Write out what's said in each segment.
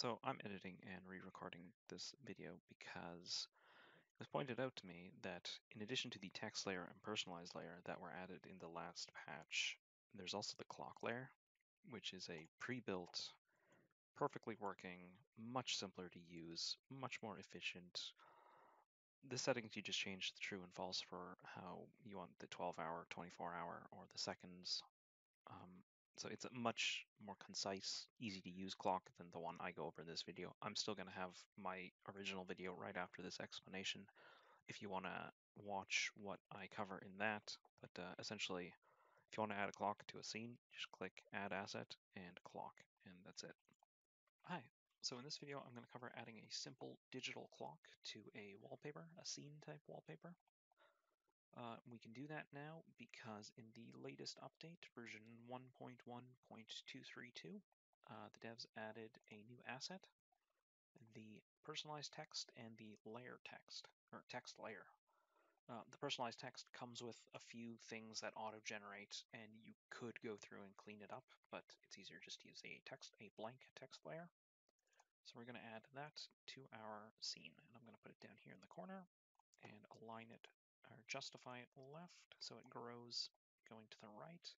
So I'm editing and re-recording this video because it was pointed out to me that in addition to the text layer and personalized layer that were added in the last patch, there's also the clock layer, which is a pre-built, perfectly working, much simpler to use, much more efficient. The settings you just change the true and false for how you want the 12 hour, 24 hour, or the seconds. Um, so it's a much more concise, easy to use clock than the one I go over in this video. I'm still going to have my original video right after this explanation if you want to watch what I cover in that. But uh, essentially, if you want to add a clock to a scene, just click Add Asset and Clock, and that's it. Hi, so in this video I'm going to cover adding a simple digital clock to a wallpaper, a scene type wallpaper. Uh, we can do that now because in the latest update, version 1.1.232, uh, the devs added a new asset, the personalized text and the layer text, or text layer. Uh, the personalized text comes with a few things that auto-generate, and you could go through and clean it up, but it's easier just to use a text, a blank text layer. So we're going to add that to our scene, and I'm going to put it down here in the corner and align it or justify it left so it grows going to the right.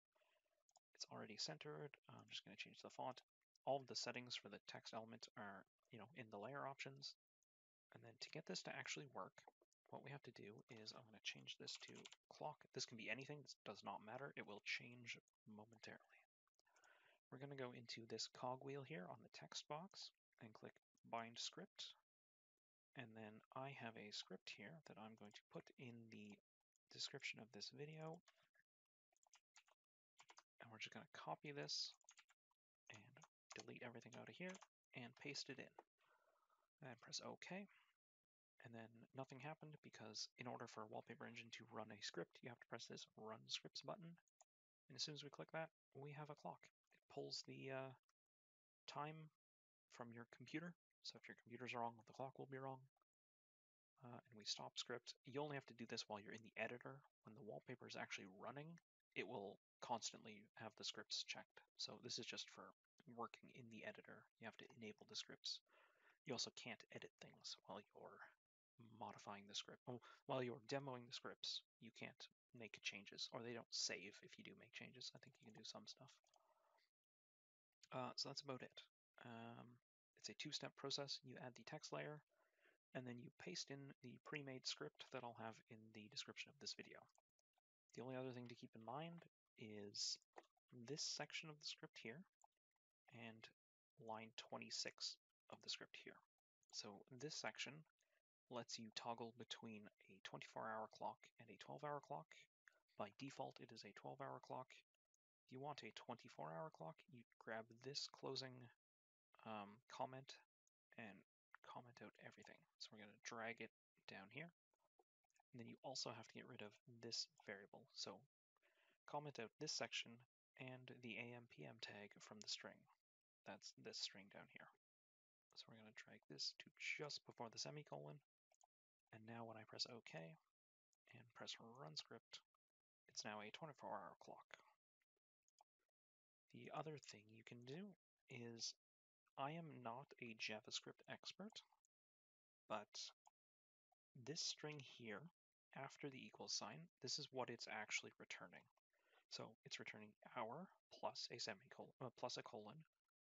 It's already centered. I'm just going to change the font. All of the settings for the text element are, you know, in the layer options. And then to get this to actually work, what we have to do is I'm going to change this to clock. This can be anything. This does not matter. It will change momentarily. We're going to go into this cogwheel here on the text box and click bind script and then I have a script here that I'm going to put in the description of this video. And we're just going to copy this and delete everything out of here and paste it in. And press OK. And then nothing happened because in order for Wallpaper Engine to run a script, you have to press this Run Scripts button. And as soon as we click that, we have a clock. It pulls the uh, time from your computer so if your computer's wrong, the clock will be wrong. Uh, and we stop script. You only have to do this while you're in the editor. When the wallpaper is actually running, it will constantly have the scripts checked. So this is just for working in the editor. You have to enable the scripts. You also can't edit things while you're modifying the script. Oh, while you're demoing the scripts, you can't make changes, or they don't save if you do make changes. I think you can do some stuff. Uh, so that's about it. Um, it's a two-step process. You add the text layer, and then you paste in the pre-made script that I'll have in the description of this video. The only other thing to keep in mind is this section of the script here and line 26 of the script here. So this section lets you toggle between a 24-hour clock and a 12-hour clock. By default, it is a 12-hour clock. If you want a 24-hour clock, you grab this closing um, comment and comment out everything. So we're going to drag it down here. And then you also have to get rid of this variable. So comment out this section and the AM-PM tag from the string. That's this string down here. So we're going to drag this to just before the semicolon. And now when I press OK and press run script, it's now a 24-hour clock. The other thing you can do is I am not a JavaScript expert, but this string here, after the equal sign, this is what it's actually returning. So it's returning hour plus a semicolon uh, plus a colon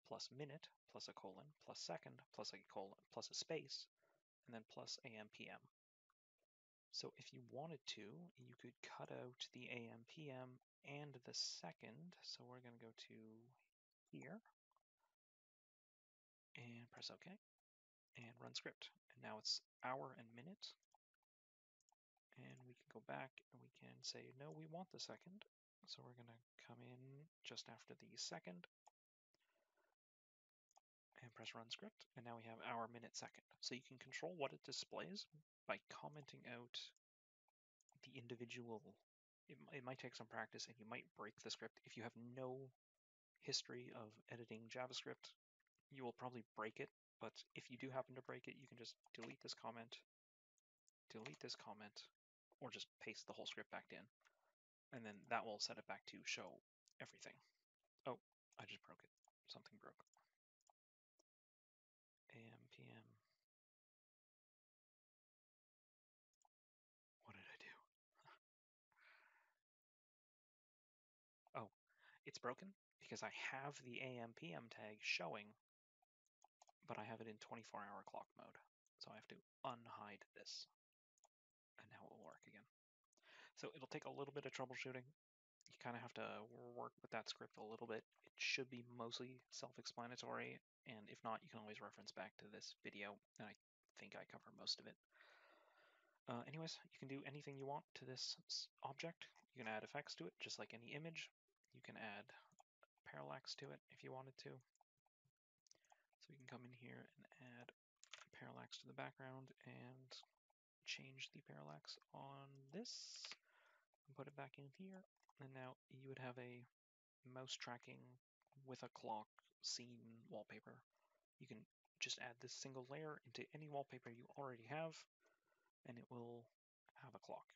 plus minute plus a colon plus second plus a colon plus a space and then plus AM PM. So if you wanted to, you could cut out the AM PM and the second. So we're going to go to here and press OK and run script. And now it's hour and minute. And we can go back and we can say, no, we want the second. So we're going to come in just after the second and press run script. And now we have hour, minute, second. So you can control what it displays by commenting out the individual. It, it might take some practice and you might break the script. If you have no history of editing JavaScript, you will probably break it, but if you do happen to break it, you can just delete this comment, delete this comment, or just paste the whole script back in. And then that will set it back to show everything. Oh, I just broke it. Something broke. AM, PM. What did I do? oh, it's broken because I have the AM, PM tag showing but I have it in 24 hour clock mode. So I have to unhide this. And now it will work again. So it'll take a little bit of troubleshooting. You kind of have to work with that script a little bit. It should be mostly self-explanatory, and if not, you can always reference back to this video, and I think I cover most of it. Uh, anyways, you can do anything you want to this object. You can add effects to it, just like any image. You can add parallax to it if you wanted to. So we can come in here and add parallax to the background and change the parallax on this and put it back in here. And now you would have a mouse tracking with a clock scene wallpaper. You can just add this single layer into any wallpaper you already have and it will have a clock.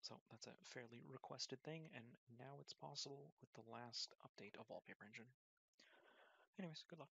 So that's a fairly requested thing, and now it's possible with the last update of Wallpaper Engine. Anyways, good luck.